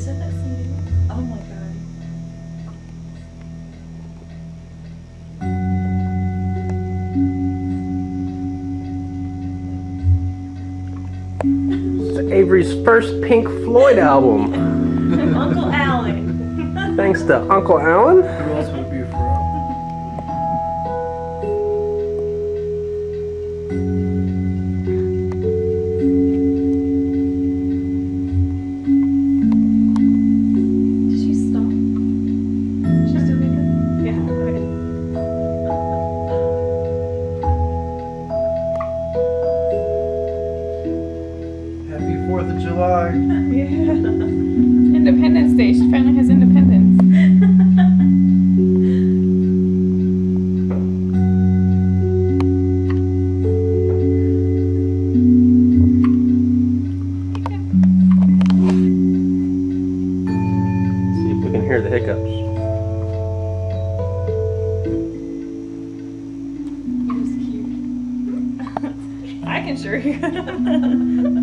Is that that CD? Oh my god. It's Avery's first Pink Floyd album. Uncle Alan. Thanks to Uncle Alan. Of July. Yeah. Independence Day. She finally has independence. See if we can hear the hiccups. It was cute. I can sure hear.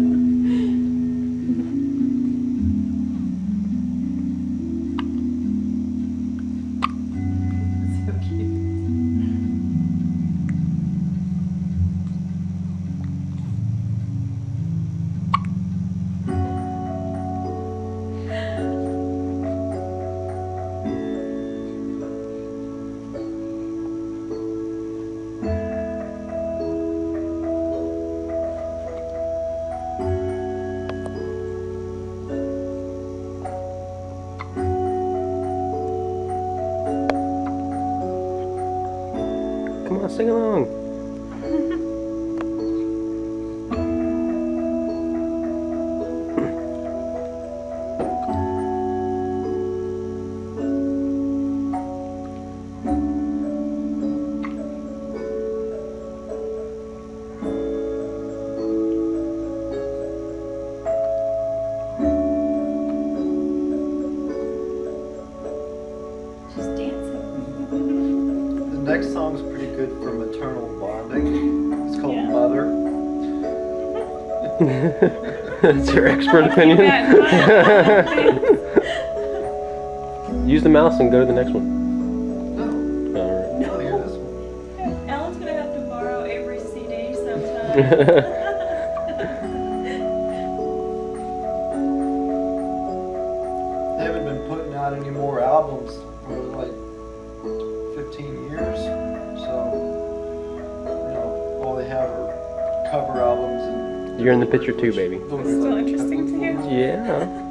Sing along. Next song's pretty good for maternal bonding. It's called Yeah. Mother. That's your expert opinion. Use the mouse and go to the next one. No, Alright. I wanna this one. Alan's gonna have to borrow Avery's CD sometime. They haven't been putting out any more albums for like 15 years. So, you know, all they have are cover albums and You're in the picture too, baby. Still interesting to you? Yeah.